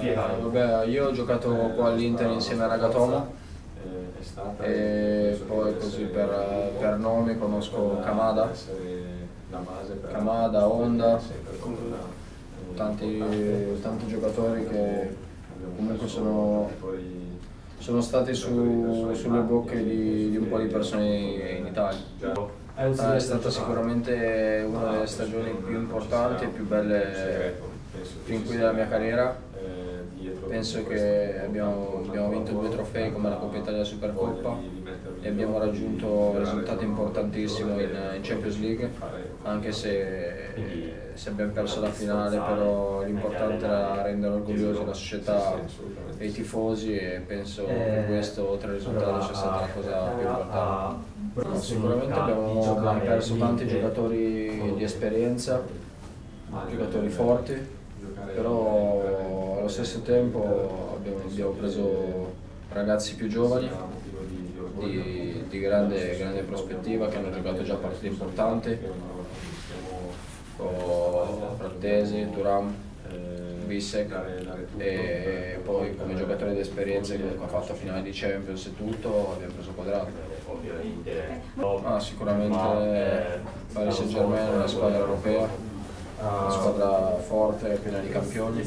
Eh, vabbè, io ho giocato qua all'Inter insieme a Ragatomo e poi così per, per nome conosco Kamada, Kamada, Honda, tanti, tanti giocatori che comunque sono, sono stati su, sulle bocche di, di un po' di persone in Italia. Ah, è stata sicuramente una delle stagioni più importanti e più belle fin qui della mia carriera. Penso che abbiamo, abbiamo vinto due trofei come la Coppa Italia Supercoppa e abbiamo raggiunto risultati importantissimi in, in Champions League, anche se, se, abbiamo perso la finale, però l'importante era rendere orgogliosi la società e i tifosi e penso che questo, oltre al risultato, sia stata la cosa più importante. Sicuramente abbiamo, perso tanti giocatori di esperienza, giocatori forti, però allo stesso tempo abbiamo, abbiamo preso ragazzi più giovani di, di grande, grande, prospettiva che hanno giocato già partite importanti, con Frattesi, Turam, Bissek e poi come giocatore di esperienza che ha fatto finale di Champions e tutto abbiamo preso quadrato. Ah, sicuramente Paris Saint Germain è una squadra europea, una squadra forte, piena di campioni.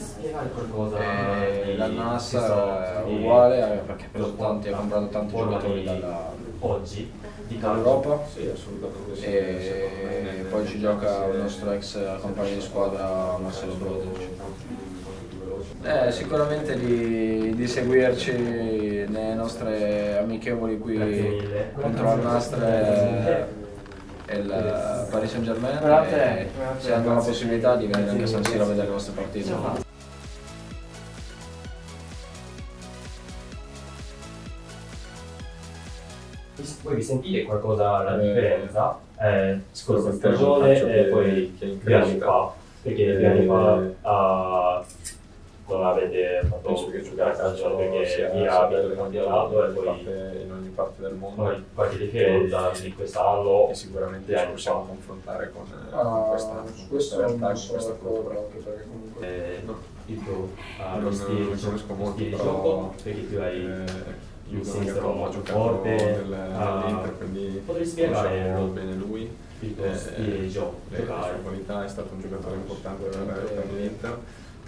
E la Nassa è uguale perché ha, preso tanti, ha comprato tanti giocatori dalla, dall'Europa e poi ci gioca il nostro ex compagno di squadra Marcelo Brozovic. Eh, sicuramente di, di, seguirci nelle nostre amichevoli qui contro il Nastre e il Paris Saint Germain e se hanno la possibilità di venire anche a San Siro a vedere le vostre partite. Voi vi sentite qualcosa la differenza? Eh, scorsa stagione e poi due anni fa, perché due anni fa non avete fatto penso che giocare a calcio perché sia miravi il campionato e poi in ogni parte del mondo. poi qualche differenza di quest'anno. E sicuramente ci possiamo confrontare con, ah, questa, con questa realtà con questa cultura. anche perché comunque eh, no. il tuo uh, non, stile, non molto però perché tu hai eh, io ho giocato forte, nel, nell'Inter, quindi potrei spiegare bene lui. Il stile di gioco, le sue qualità, è stato un giocatore importante per, per l'Inter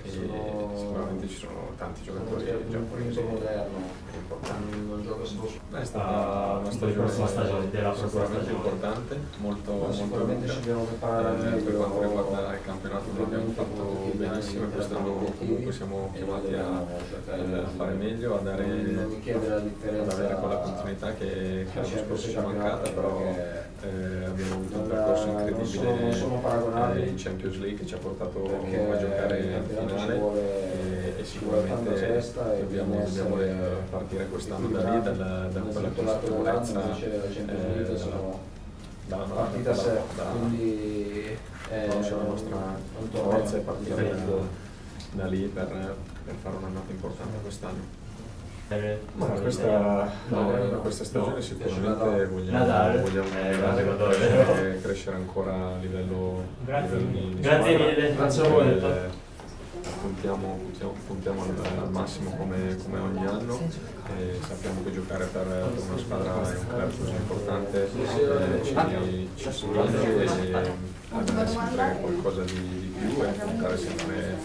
sono... sicuramente ci sono tanti giocatori giapponesi importanti. Non gioco solo. È stata una stagione, stagione della sicuramente importante, molto, molto lunga. Ci dobbiamo preparare eh, per quanto riguarda il campionato non abbiamo fatto benissimo e quest'anno comunque siamo chiamati a, a fare meglio, a, dare, ad avere quella continuità che, che l'anno scorso ci è mancata, però eh, abbiamo avuto un percorso incredibile eh, in Champions League che ci ha portato a giocare in finale e, e sicuramente dobbiamo, dobbiamo partire quest'anno da lì, da, da quella consapevolezza eh, dalla partita a sé, da, quindi conoscere la nostra forza e partire da, da lì per, per fare un'annata importante quest'anno. Ma questa, no, questa stagione sicuramente vogliamo, vogliamo eh, crescere ancora a livello, Grazie, livello di Grazie mille, grazie a voi puntiamo, puntiamo, puntiamo al, al, massimo come, come, ogni anno. E sappiamo che giocare per, per una squadra è un club così importante. Eh, ci, ci spinge e avere sempre qualcosa di, di più e puntare sempre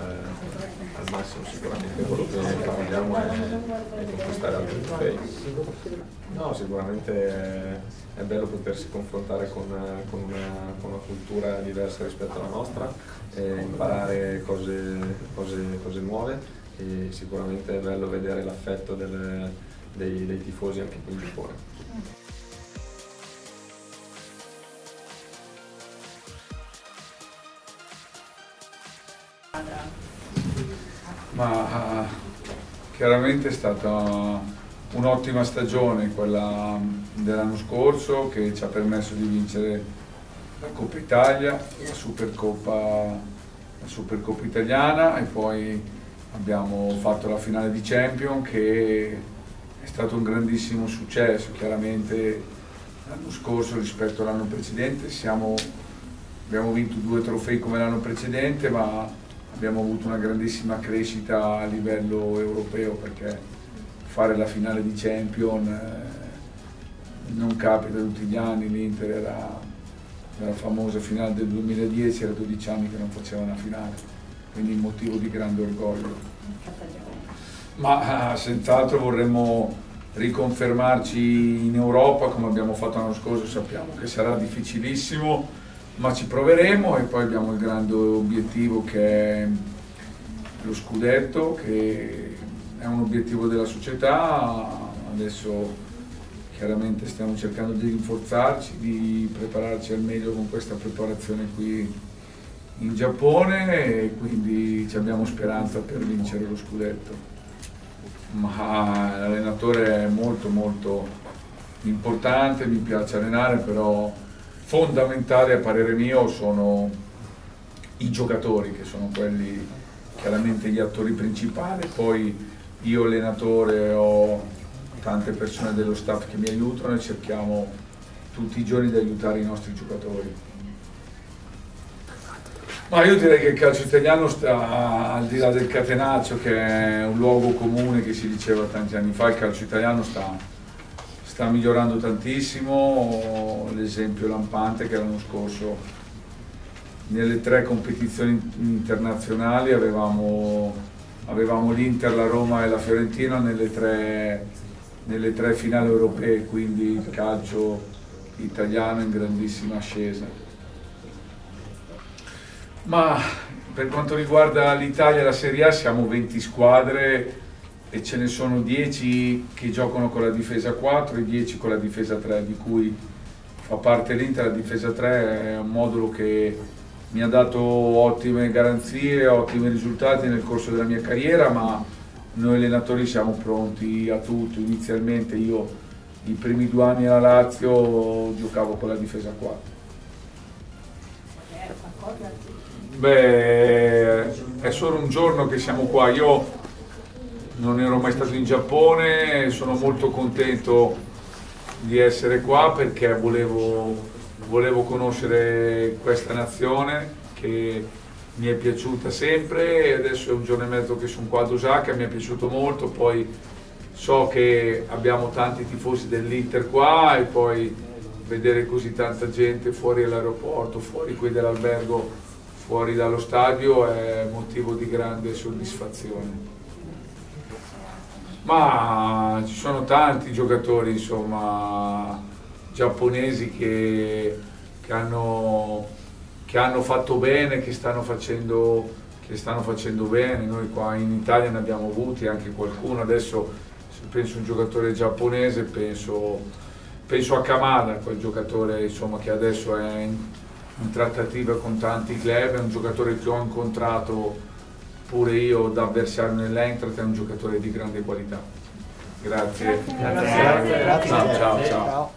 eh, al massimo sicuramente quello che vogliamo è, è conquistare altri trofei. No, sicuramente è bello potersi confrontare con, con, una, con, una, cultura diversa rispetto alla nostra, imparare cose, cose, cose, nuove e sicuramente è bello vedere l'affetto dei, dei tifosi anche qui in Giappone. Ma chiaramente è stata un'ottima stagione quella dell'anno scorso che ci ha permesso di vincere la Coppa Italia, la Supercoppa, la Supercoppa italiana e poi abbiamo fatto la finale di Champion che è stato un grandissimo successo, chiaramente l'anno scorso rispetto all'anno precedente siamo, abbiamo vinto due trofei come l'anno precedente ma abbiamo avuto una grandissima crescita a livello europeo perché fare la finale di Champion eh, non capita tutti gli anni, l'Inter era la famosa finale del 2010, era 12 anni che non faceva una finale, quindi motivo di grande orgoglio. Ma ah, senz'altro vorremmo riconfermarci in Europa come abbiamo fatto l'anno scorso, sappiamo che sarà difficilissimo, ma ci proveremo e poi abbiamo il grande obiettivo che è lo scudetto, che è un obiettivo della società, adesso chiaramente stiamo cercando di rinforzarci, di prepararci al meglio con questa preparazione qui in Giappone e quindi abbiamo speranza per vincere lo scudetto. Ma l'allenatore è molto molto importante, mi piace allenare, però fondamentale a parere mio sono i giocatori che sono quelli chiaramente gli attori principali, poi io allenatore ho tante persone dello staff che mi aiutano e cerchiamo tutti i giorni di aiutare i nostri giocatori. Ma io direi che il calcio italiano sta al di là del catenaccio che è un luogo comune che si diceva tanti anni fa, il calcio italiano sta, sta migliorando tantissimo, l'esempio lampante che l'anno scorso nelle tre competizioni internazionali avevamo, avevamo l'Inter, la Roma e la Fiorentina nelle tre, nelle tre finali europee, quindi il calcio italiano in grandissima ascesa. Ma per quanto riguarda l'Italia e la Serie A siamo 20 squadre e ce ne sono 10 che giocano con la difesa 4 e 10 con la difesa 3, di cui fa parte l'Inter, la difesa 3 è un modulo che mi ha dato ottime garanzie, ottimi risultati nel corso della mia carriera, ma noi allenatori siamo pronti a tutto. Inizialmente io i primi due anni alla Lazio giocavo con la difesa 4. Beh, è solo un giorno che siamo qua. Io non ero mai stato in Giappone, sono molto contento di essere qua perché volevo, volevo conoscere questa nazione che mi è piaciuta sempre e adesso è un giorno e mezzo che sono qua ad Osaka, mi è piaciuto molto, poi so che abbiamo tanti tifosi dell'Inter qua e poi vedere così tanta gente fuori dall'aeroporto, fuori qui dell'albergo fuori dallo stadio è motivo di grande soddisfazione. Ma ci sono tanti giocatori insomma, giapponesi che, che, hanno, che, hanno, fatto bene, che stanno, facendo, che stanno facendo bene. Noi qua in Italia ne abbiamo avuti anche qualcuno. Adesso se penso a un giocatore giapponese penso, penso a Kamada, quel giocatore insomma, che adesso è in, in trattativa con tanti club, è un giocatore che ho incontrato pure io da avversario nell'Eintracht, è un giocatore di grande qualità. Grazie. Grazie. Grazie. Ciao, ciao, ciao.